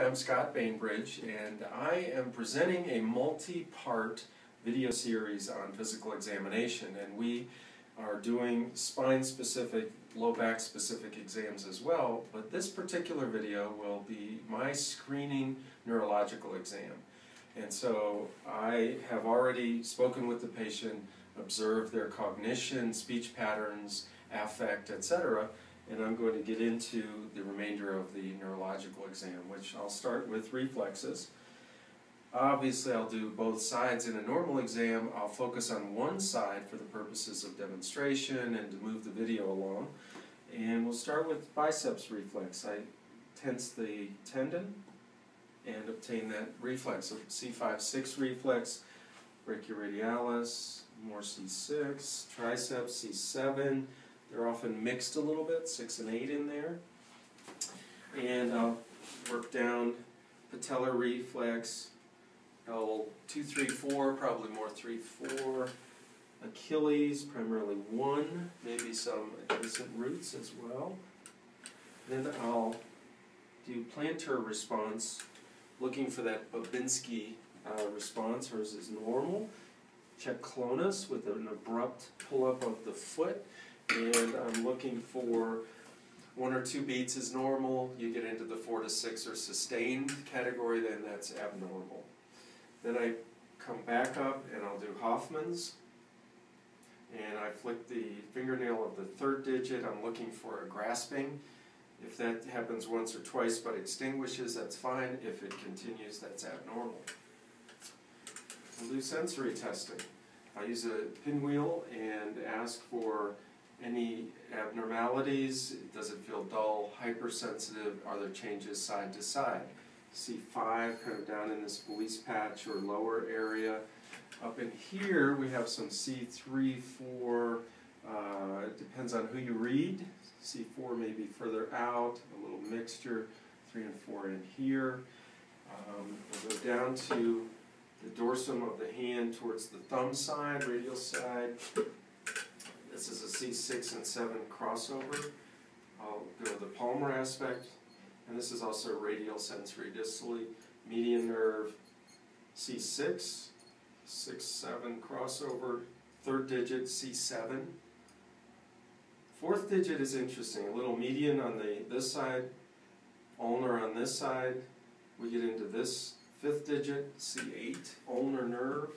I'm Scott Bainbridge, and I am presenting a multi-part video series on physical examination, and we are doing spine-specific, low back-specific exams as well, but this particular video will be my screening neurological exam. And so I have already spoken with the patient, observed their cognition, speech patterns, affect, etc., and I'm going to get into the remainder of the neurological exam, which I'll start with reflexes. Obviously, I'll do both sides in a normal exam. I'll focus on one side for the purposes of demonstration and to move the video along. And we'll start with biceps reflex. I tense the tendon and obtain that reflex. So C5-6 reflex, brachioradialis, more C6, triceps C7, they're often mixed a little bit, six and eight in there. And I'll work down patellar reflex, L two, three, four, probably more three, four. Achilles, primarily one, maybe some adjacent roots as well. Then I'll do plantar response, looking for that Babinski uh, response, hers is normal. Check clonus with an abrupt pull up of the foot and I'm looking for one or two beats is normal. You get into the four to six or sustained category, then that's abnormal. Then I come back up and I'll do Hoffman's. And I flick the fingernail of the third digit. I'm looking for a grasping. If that happens once or twice but extinguishes, that's fine. If it continues, that's abnormal. We'll do sensory testing. I use a pinwheel and ask for any abnormalities? Does it feel dull, hypersensitive? Are there changes side to side? C5 kind of down in this police patch or lower area. Up in here we have some C3, 4, uh, it depends on who you read. C4 may be further out, a little mixture, 3 and 4 in here. Um, we'll go down to the dorsum of the hand towards the thumb side, radial side. This is a C6 and 7 crossover. I'll go to the palmar aspect, and this is also radial sensory distally, median nerve, C6, 6, 7 crossover, third digit C7. Fourth digit is interesting, a little median on the this side, ulnar on this side. We get into this fifth digit, C8, ulnar nerve.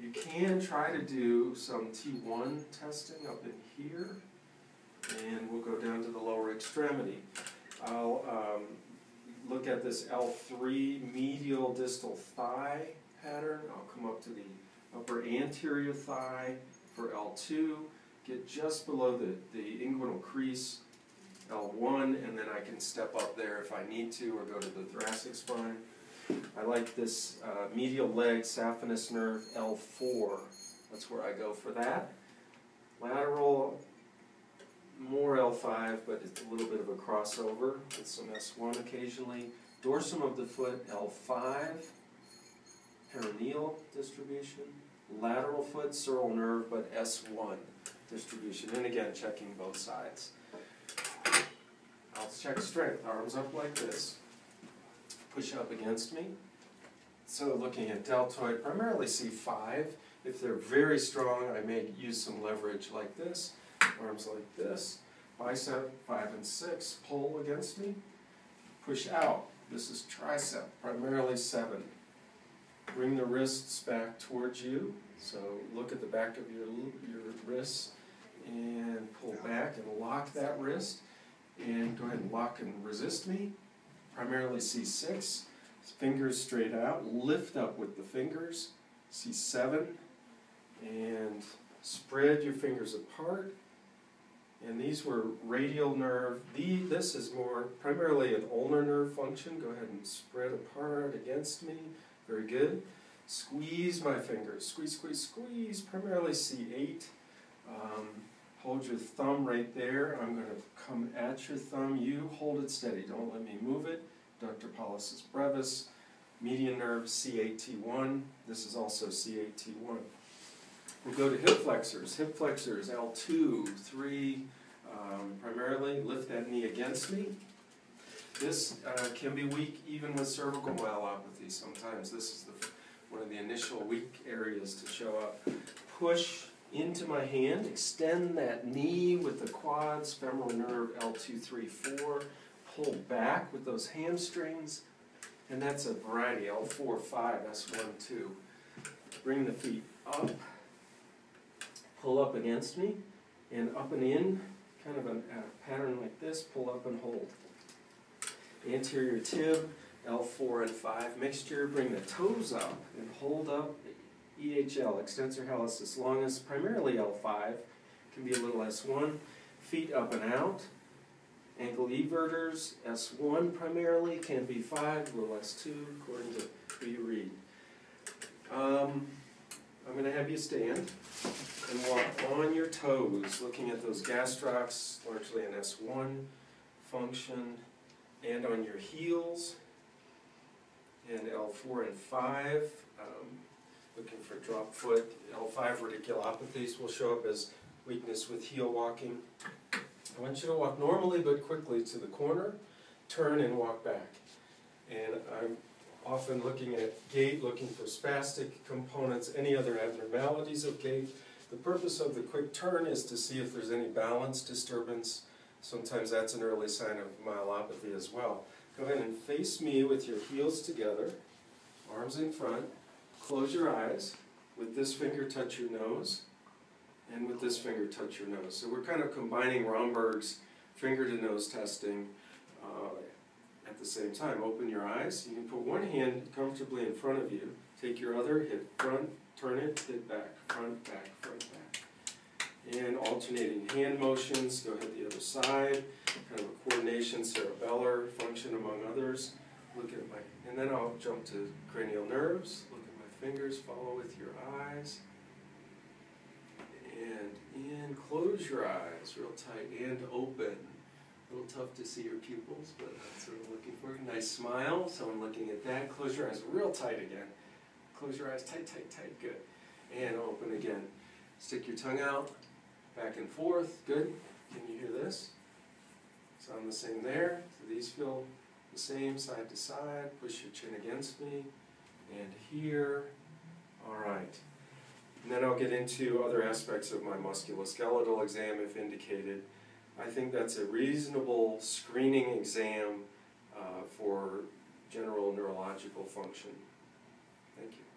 You can try to do some T1 testing up in here, and we'll go down to the lower extremity. I'll um, look at this L3 medial distal thigh pattern. I'll come up to the upper anterior thigh for L2, get just below the, the inguinal crease, L1, and then I can step up there if I need to or go to the thoracic spine. I like this uh, medial leg saphenous nerve L4. That's where I go for that. Lateral, more L5, but it's a little bit of a crossover with some S1 occasionally. Dorsum of the foot L5, peroneal distribution. Lateral foot, sural nerve, but S1 distribution. And again, checking both sides. I'll check strength, arms up like this push up against me. So looking at deltoid, primarily C5. If they're very strong, I may use some leverage like this, arms like this. Bicep, 5 and 6, pull against me. Push out. This is tricep, primarily 7. Bring the wrists back towards you. So look at the back of your, your wrists and pull back and lock that wrist. And go ahead and lock and resist me primarily C6, fingers straight out, lift up with the fingers, C7, and spread your fingers apart. And these were radial nerve. The, this is more primarily an ulnar nerve function. Go ahead and spread apart against me. Very good. Squeeze my fingers. Squeeze, squeeze, squeeze. Primarily C8. Um, hold your thumb right there. I'm going to come at your thumb. You hold it steady. Don't let me move it. Ductor pollicis brevis, median nerve C8T1. This is also C8T1. We'll go to hip flexors. Hip flexors, L2, 3, um, primarily. Lift that knee against me. This uh, can be weak even with cervical myelopathy sometimes. This is the, one of the initial weak areas to show up. Push into my hand, extend that knee with the quads, femoral nerve L234, pull back with those hamstrings, and that's a variety, L4, 5, S1, 2. Bring the feet up, pull up against me, and up and in, kind of a, a pattern like this, pull up and hold. Anterior tib, L4 and 5 mixture, bring the toes up and hold up EHL, extensor hallucis longus, primarily L5, can be a little S1, feet up and out, ankle everters, S1 primarily, can be 5, little S2, according to who you read. Um, I'm going to have you stand and walk on your toes, looking at those gastrocs, largely an S1 function, and on your heels, and L4 and 5. Um, looking for drop foot. L5 radiculopathies will show up as weakness with heel walking. I want you to walk normally but quickly to the corner, turn and walk back. And I'm often looking at gait, looking for spastic components, any other abnormalities of gait. The purpose of the quick turn is to see if there's any balance disturbance. Sometimes that's an early sign of myelopathy as well. Go ahead and face me with your heels together, arms in front, Close your eyes. With this finger, touch your nose. And with this finger, touch your nose. So we're kind of combining Romberg's finger to nose testing uh, at the same time. Open your eyes. You can put one hand comfortably in front of you. Take your other, hit front, turn it, hit back, front, back, front, back. And alternating hand motions. Go ahead the other side. Kind of a coordination, cerebellar function among others. Look at my, and then I'll jump to cranial nerves fingers, follow with your eyes. And in, close your eyes real tight and open. A little tough to see your pupils, but that's what I'm looking for. Nice smile, so I'm looking at that. Close your eyes real tight again. Close your eyes tight, tight, tight, good. And open again. Stick your tongue out, back and forth, good. Can you hear this? Sound the same there. So these feel the same side to side. Push your chin against me and here. All right. And then I'll get into other aspects of my musculoskeletal exam if indicated. I think that's a reasonable screening exam uh, for general neurological function. Thank you.